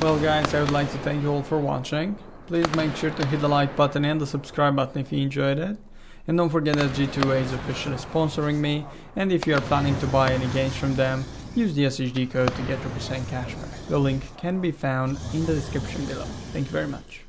Well guys, I would like to thank you all for watching. Please make sure to hit the like button and the subscribe button if you enjoyed it. And don't forget that G2A is officially sponsoring me, and if you are planning to buy any games from them, use the SHD code to get your percent cashback. The link can be found in the description below. Thank you very much.